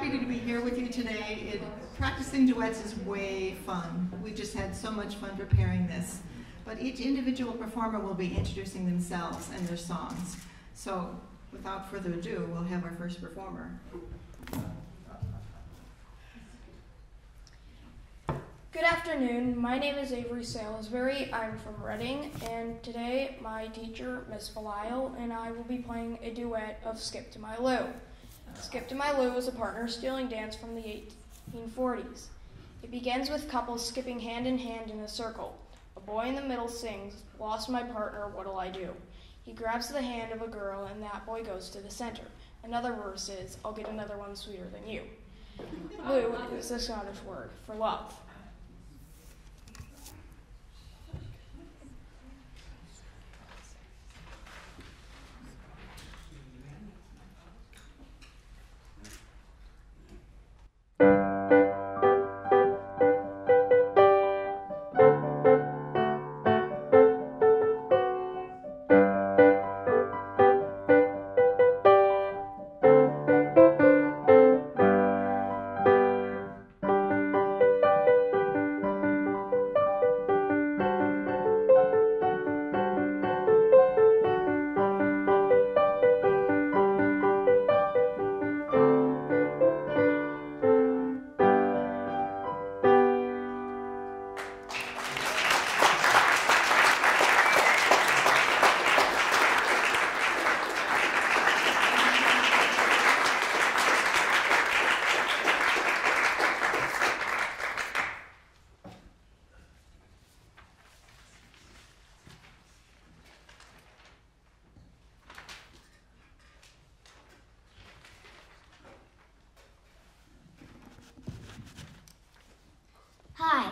happy to be here with you today. It, practicing duets is way fun. We just had so much fun preparing this. But each individual performer will be introducing themselves and their songs. So without further ado, we'll have our first performer. Good afternoon. My name is Avery Salisbury. I'm from Reading, and today my teacher, Miss Belisle, and I will be playing a duet of Skip to My Lou. Skip to My Lou is a partner stealing dance from the 1840s. It begins with couples skipping hand in hand in a circle. A boy in the middle sings, Lost my partner, what'll I do? He grabs the hand of a girl, and that boy goes to the center. Another verse is, I'll get another one sweeter than you. Lou is the Scottish word for love.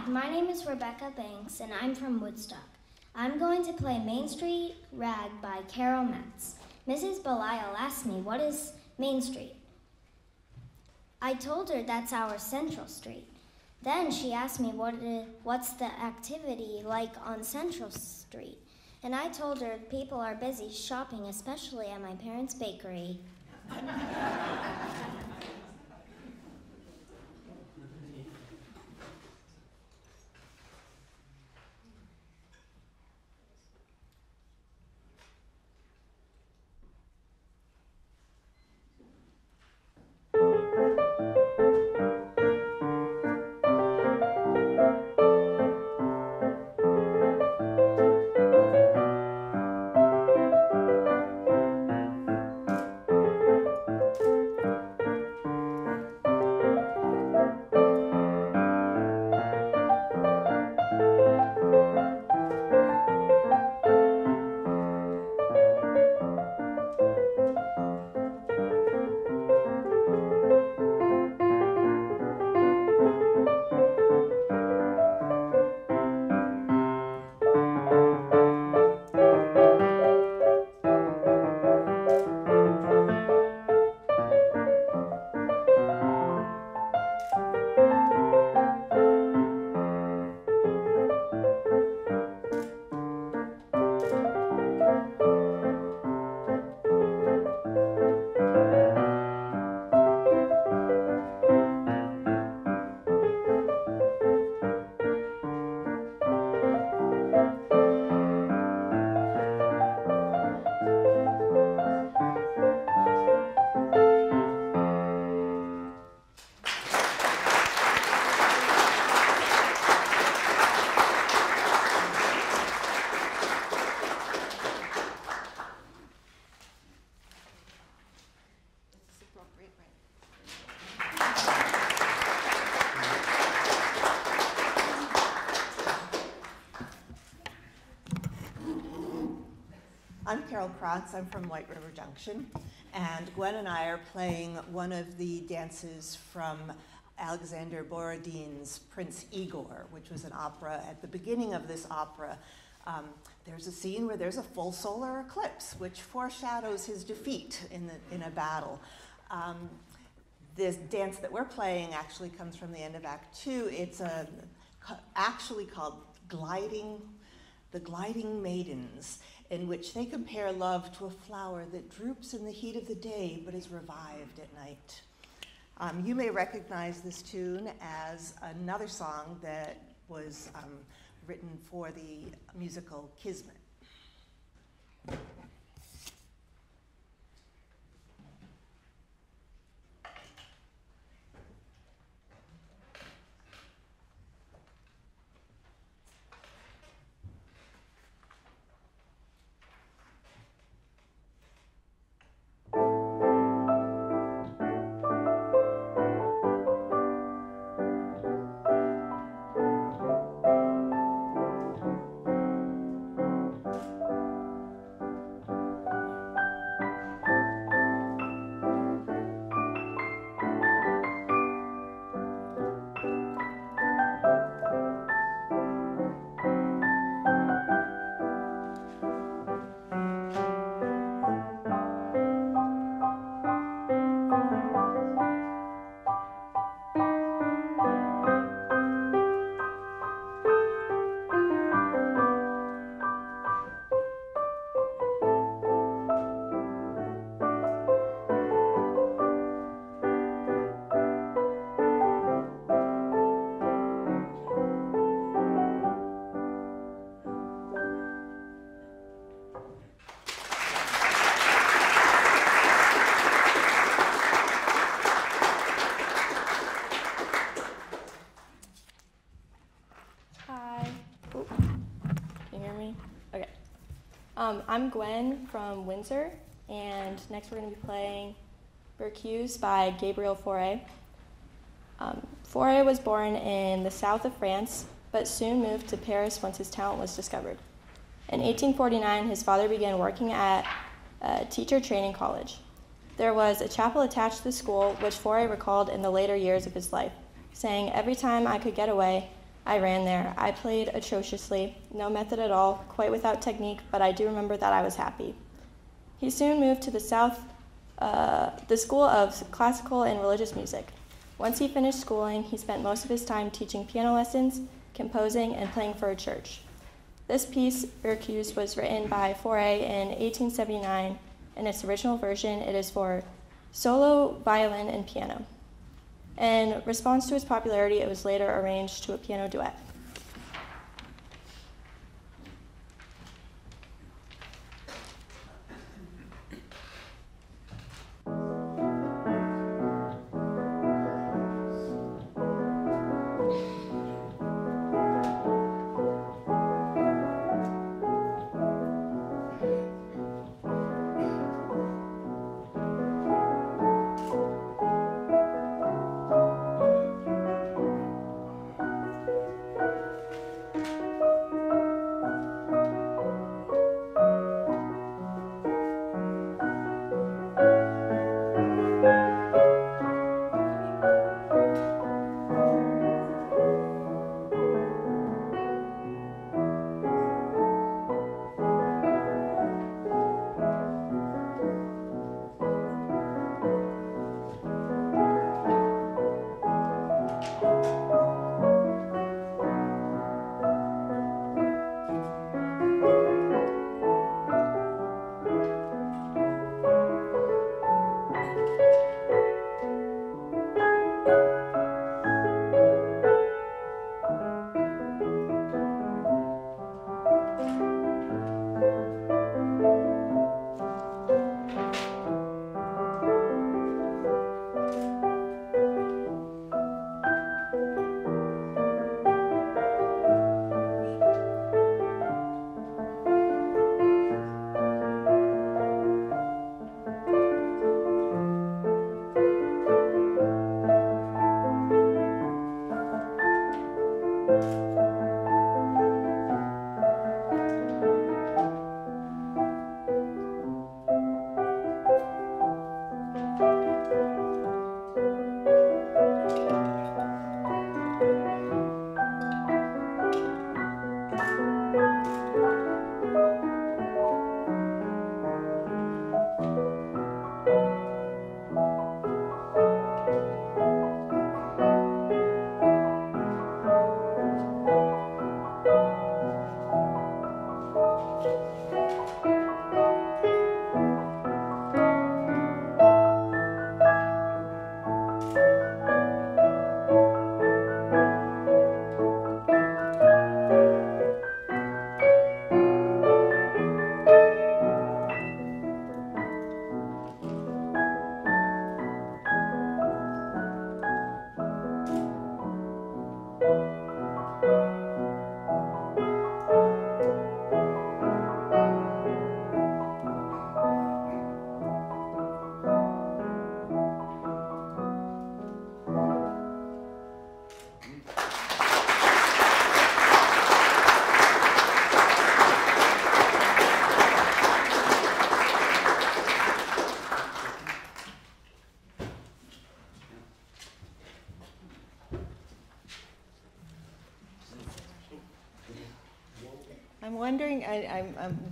My name is Rebecca Banks, and I'm from Woodstock. I'm going to play Main Street Rag by Carol Matz. Mrs. Belisle asked me, What is Main Street? I told her that's our Central Street. Then she asked me, what is, What's the activity like on Central Street? And I told her people are busy shopping, especially at my parents' bakery. Carol Krantz. I'm from White River Junction. And Gwen and I are playing one of the dances from Alexander Borodin's Prince Igor, which was an opera. At the beginning of this opera, um, there's a scene where there's a full solar eclipse, which foreshadows his defeat in, the, in a battle. Um, this dance that we're playing actually comes from the end of Act Two. It's a, actually called Gliding, the Gliding Maidens in which they compare love to a flower that droops in the heat of the day but is revived at night. Um, you may recognize this tune as another song that was um, written for the musical Kismet. Um, I'm Gwen from Windsor, and next we're going to be playing Berceuse by Gabriel Fauré. Um, Fauré was born in the south of France, but soon moved to Paris once his talent was discovered. In 1849, his father began working at a teacher training college. There was a chapel attached to the school, which Fauré recalled in the later years of his life, saying, Every time I could get away, I ran there. I played atrociously, no method at all, quite without technique, but I do remember that I was happy. He soon moved to the South, uh, the School of Classical and Religious Music. Once he finished schooling, he spent most of his time teaching piano lessons, composing, and playing for a church. This piece, Berceuse, was written by Fauré in 1879. In its original version, it is for solo violin and piano. In response to its popularity, it was later arranged to a piano duet.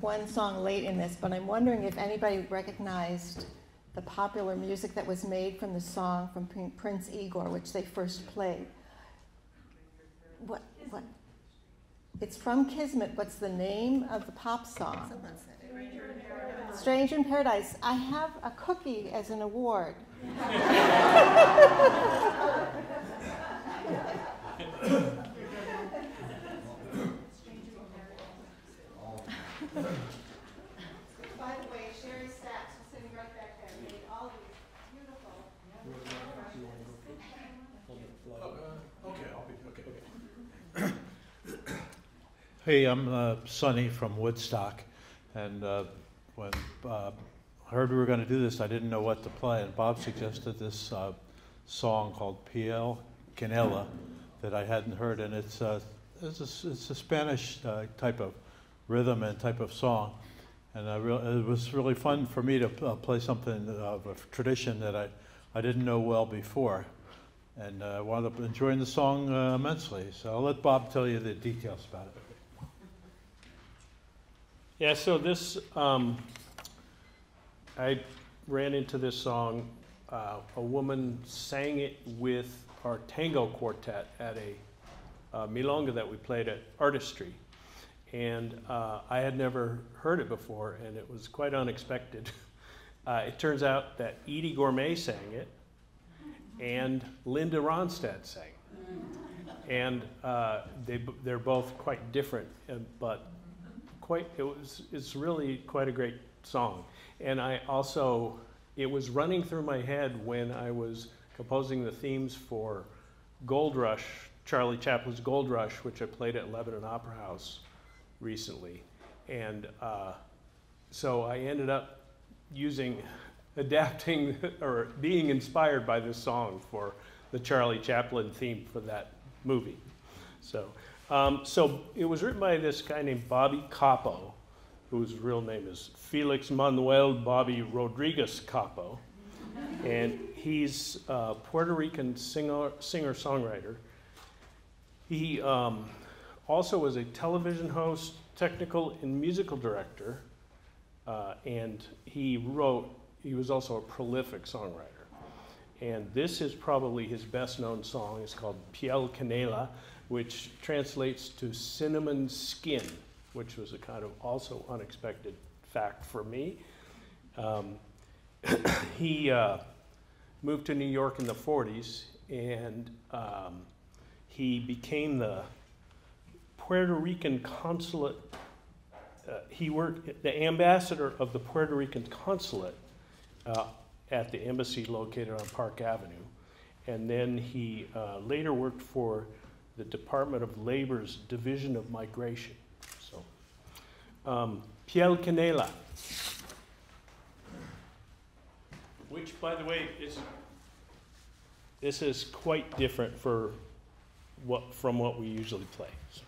one song late in this, but I'm wondering if anybody recognized the popular music that was made from the song from Prince Igor, which they first played. What, what? It's from Kismet. What's the name of the pop song? Stranger in Paradise. I have a cookie as an award. By the way, Sherry Sachs, who's sitting right back there, made all these beautiful. Hey, I'm uh, Sonny from Woodstock, and uh, when uh, I heard we were going to do this, I didn't know what to play, and Bob suggested this uh, song called Piel Canela that I hadn't heard, and it's, uh, it's, a, it's a Spanish uh, type of rhythm and type of song, and it was really fun for me to uh, play something of a tradition that I, I didn't know well before, and I wound up enjoying the song uh, immensely. So I'll let Bob tell you the details about it. Yeah, so this, um, I ran into this song. Uh, a woman sang it with our tango quartet at a uh, milonga that we played at Artistry. And uh, I had never heard it before, and it was quite unexpected. Uh, it turns out that Eydie Gormé sang it, and Linda Ronstadt sang. It. And uh, they, they're both quite different, but quite it was it's really quite a great song. And i also it was running through my head when i was composing the themes for gold rush charlie chaplin's gold rush which i played at lebanon opera house recently. And uh, so i ended up using adapting or being inspired by this song for the charlie chaplin theme for that movie. So um, so it was written by this guy named Bobby Capo, whose real name is Felix Manuel Bobby Rodriguez Capo. And he's a Puerto Rican singer, singer songwriter. He um, also was a television host, technical, and musical director. Uh, and he wrote, he was also a prolific songwriter. And this is probably his best known song. It's called Piel Canela which translates to cinnamon skin, which was a kind of also unexpected fact for me. Um, he uh, moved to New York in the 40s and um, he became the Puerto Rican consulate. Uh, he worked the ambassador of the Puerto Rican consulate uh, at the embassy located on Park Avenue. And then he uh, later worked for the Department of Labor's Division of Migration. So, um, Piel Canela, which, by the way, is this is quite different for what from what we usually play. So.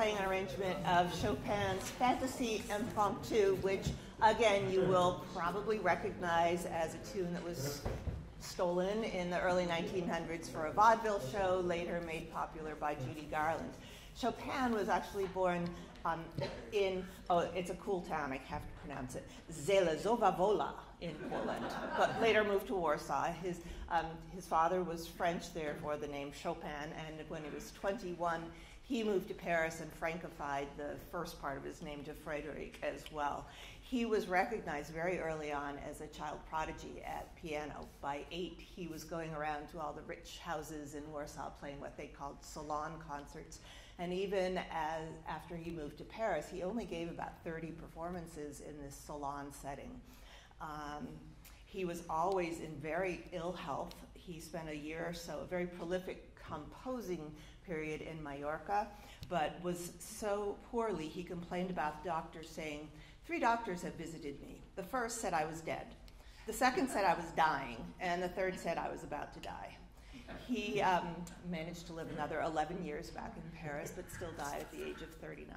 Playing an arrangement of Chopin's Fantasy Impromptu, which again you will probably recognize as a tune that was stolen in the early 1900s for a vaudeville show, later made popular by Judy Garland. Chopin was actually born um, in, oh, it's a cool town, I have to pronounce it, Zelazowa Wola in Poland, but later moved to Warsaw. His, um, his father was French, therefore the name Chopin, and when he was 21, he moved to Paris and Francified the first part of his name to Frederick as well. He was recognized very early on as a child prodigy at piano. By eight, he was going around to all the rich houses in Warsaw playing what they called salon concerts. And even as after he moved to Paris, he only gave about 30 performances in this salon setting. Um, he was always in very ill health. He spent a year or so, a very prolific composing period in Mallorca, but was so poorly he complained about doctors saying, Three doctors have visited me. The first said I was dead. The second said I was dying. And the third said I was about to die. He um, managed to live another 11 years back in Paris, but still died at the age of 39.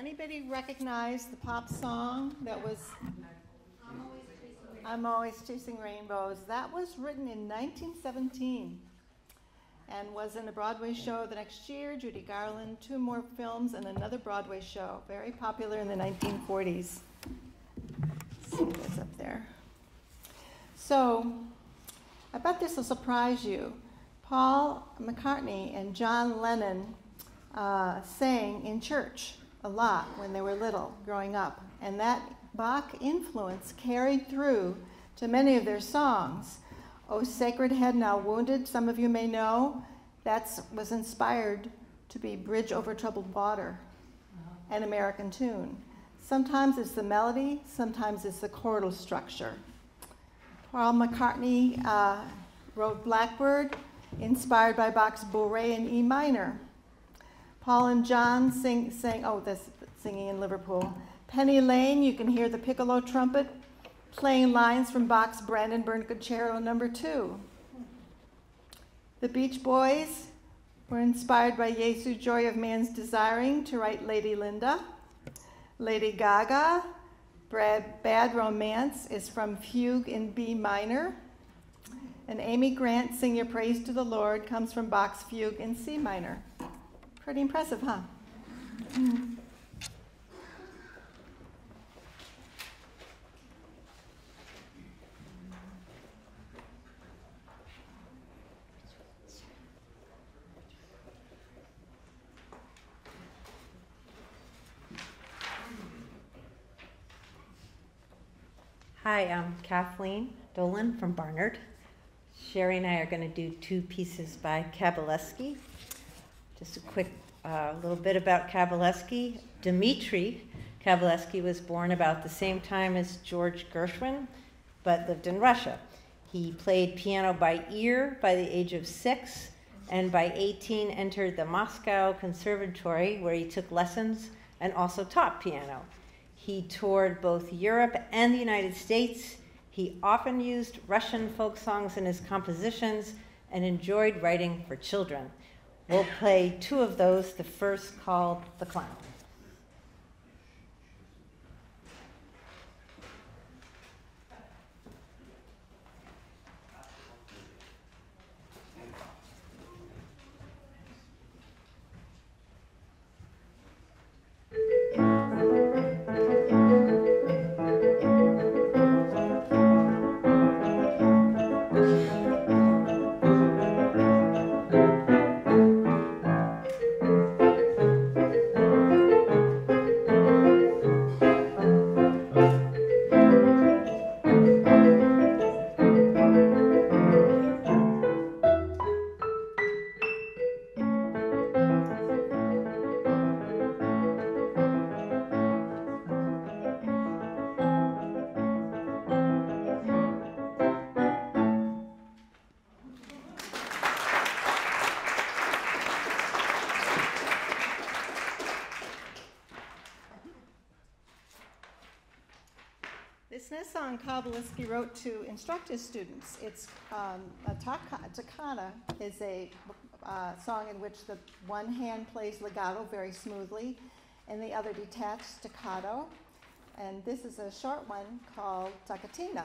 Anybody recognize the pop song that was I'm Always Chasing Rainbows? That was written in 1917 and was in a Broadway show the next year. Judy Garland, two more films, and another Broadway show. Very popular in the 1940s. Let's see what's up there. So, I bet this will surprise you. Paul McCartney and John Lennon uh, sang in church a lot when they were little, growing up. And that Bach influence carried through to many of their songs. Oh, Sacred Head Now Wounded, some of you may know, that was inspired to be Bridge Over Troubled Water, an American tune. Sometimes it's the melody, sometimes it's the chordal structure. Paul McCartney uh, wrote Blackbird, inspired by Bach's Bourrée in E minor. Paul and John sing, sang, oh, this singing in Liverpool. Penny Lane, you can hear the piccolo trumpet playing lines from Bach's Brandenburg Concerto number two. The Beach Boys were inspired by Jesu Joy of Man's Desiring to write Lady Lynda. Lady Gaga, Bad Romance is from Fugue in B minor. And Amy Grant, Sing Your Praise to the Lord, comes from Bach's Fugue in C minor. Pretty impressive, huh? Hi, I'm Kathleen Dolan from Barnard. Sherry and I are going to do two pieces by Kabalevsky. Just a quick uh, little bit about Kabalevsky. Dmitri Kabalevsky was born about the same time as George Gershwin, but lived in Russia. He played piano by ear by the age of six, and by 18 entered the Moscow Conservatory, where he took lessons and also taught piano. He toured both Europe and the United States. He often used Russian folk songs in his compositions and enjoyed writing for children. We'll play two of those, the first called The Clown. Song Kabalevsky wrote to instruct his students. It's um, a toccata is a uh, song in which the one hand plays legato very smoothly, and the other detached staccato. And this is a short one called Toccatina.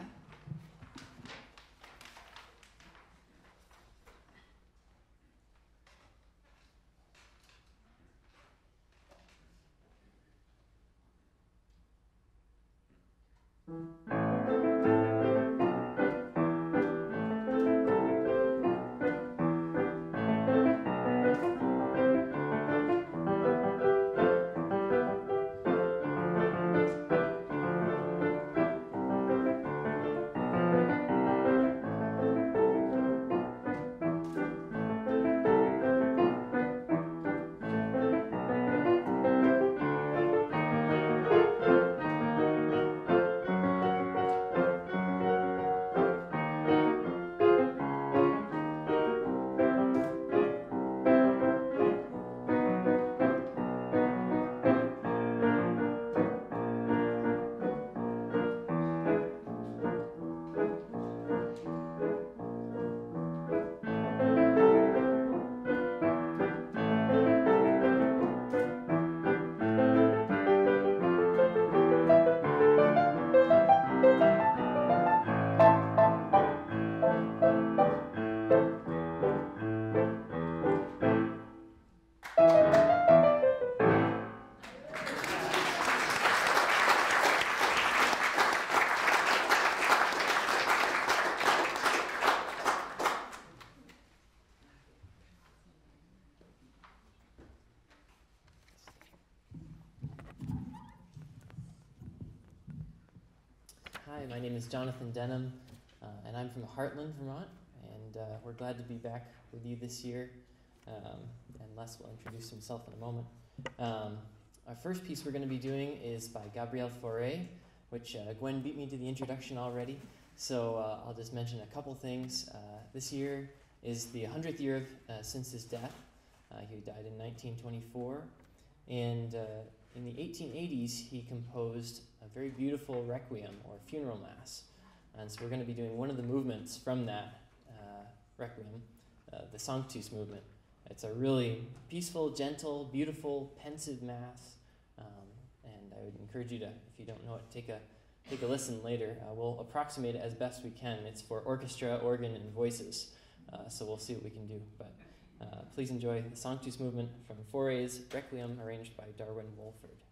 Name is Jonathan Denham, uh, and I'm from Hartland Vermont, and uh, we're glad to be back with you this year. Um, and Les will introduce himself in a moment. Um, our first piece we're going to be doing is by Gabriel Fauré, which uh, Gwen beat me to the introduction already. So uh, I'll just mention a couple things. Uh, this year is the 100th year of, uh, since his death. He died in 1924. And in the 1880s, he composed a very beautiful requiem or funeral mass. And so we're going to be doing one of the movements from that uh, requiem, uh, the Sanctus movement. It's a really peaceful, gentle, beautiful, pensive mass. Um, and I would encourage you to, if you don't know it, take a take a listen later. Uh, we'll approximate it as best we can. It's for orchestra, organ, and voices. Uh, so we'll see what we can do. But uh, please enjoy the Sanctus movement from Fauré's Requiem, arranged by Darwin Wolford.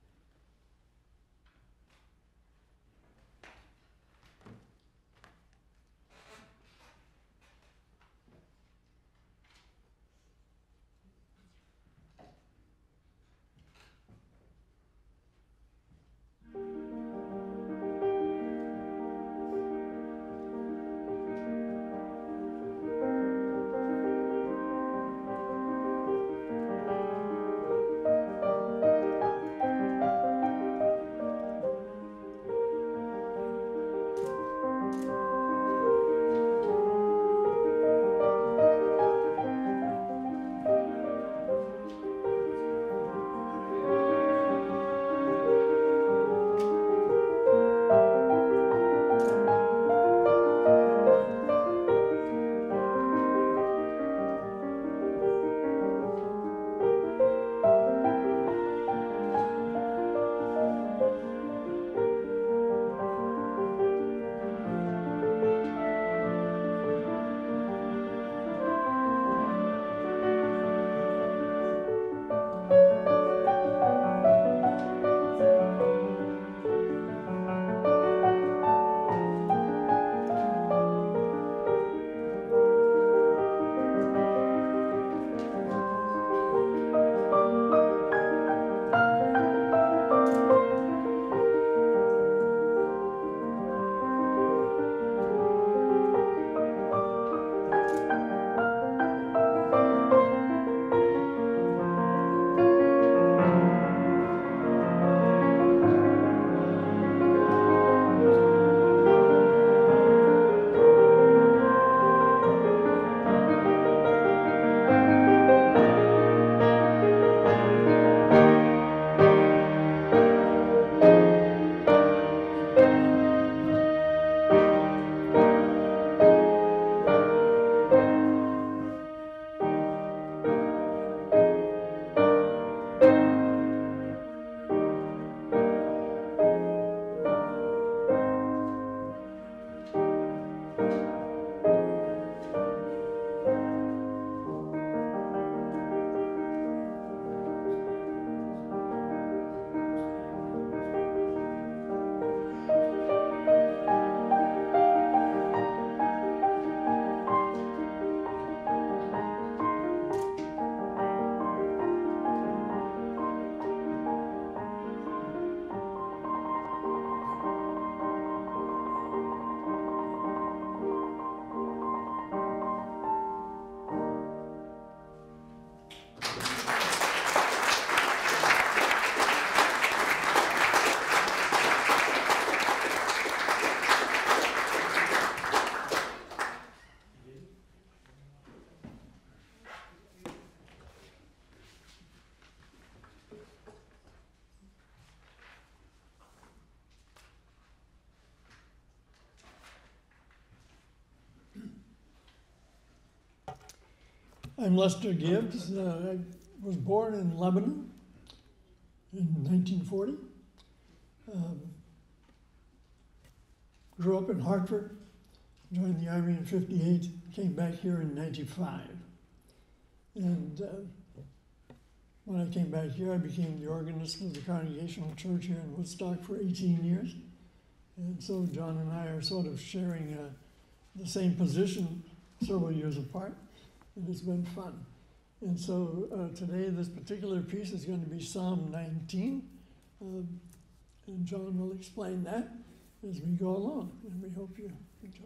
I'm Lester Gibbs. Uh, I was born in Lebanon in 1940. Um, grew up in Hartford, joined the Army in 58, came back here in 95. And uh, when I came back here, I became the organist of the Congregational Church here in Woodstock for 18 years. And so John and I are sort of sharing uh, the same position several years apart and it's been fun. And so uh, today, this particular piece is going to be Psalm 19, um, and John will explain that as we go along, and we hope you enjoy.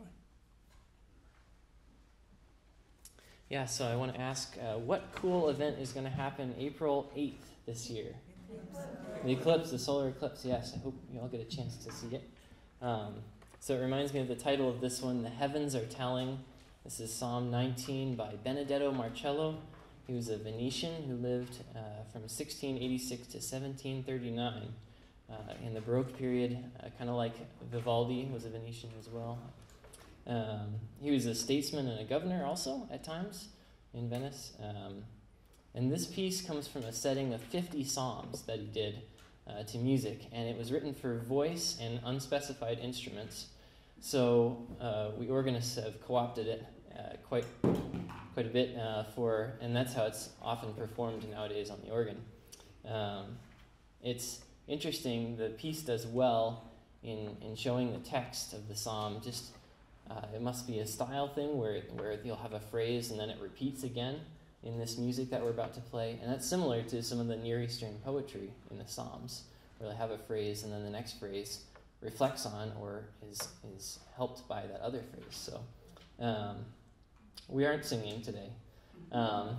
Yeah, so I want to ask uh, what cool event is going to happen April 8th this year? The eclipse, the solar eclipse, yes. I hope you all get a chance to see it. Um, So it reminds me of the title of this one, The Heavens Are Telling. This is Psalm 19 by Benedetto Marcello. He was a Venetian who lived uh, from 1686 to 1739 uh, in the Baroque period, uh, kind of like Vivaldi was a Venetian as well. Um, he was a statesman and a governor also at times in Venice. Um, and this piece comes from a setting of 50 psalms that he did uh, to music, and it was written for voice and unspecified instruments. So uh, we organists have co-opted it uh, quite quite a bit uh, for, and that's how it's often performed nowadays on the organ. Um, it's interesting. The piece does well in in showing the text of the psalm. Just uh, it must be a style thing where where you'll have a phrase and then it repeats again in this music that we're about to play, and that's similar to some of the Near Eastern poetry in the Psalms, where they have a phrase and then the next phrase reflects on or is is helped by that other phrase. So um, we aren't singing today, um,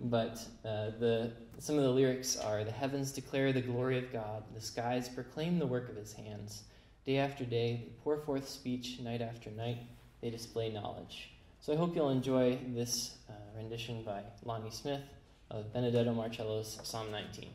but uh, the some of the lyrics are: "The heavens declare the glory of God; the skies proclaim the work of His hands. Day after day, they pour forth speech; night after night, they display knowledge." So I hope you'll enjoy this uh, rendition by Lonnie Smith of Benedetto Marcello's Psalm 19.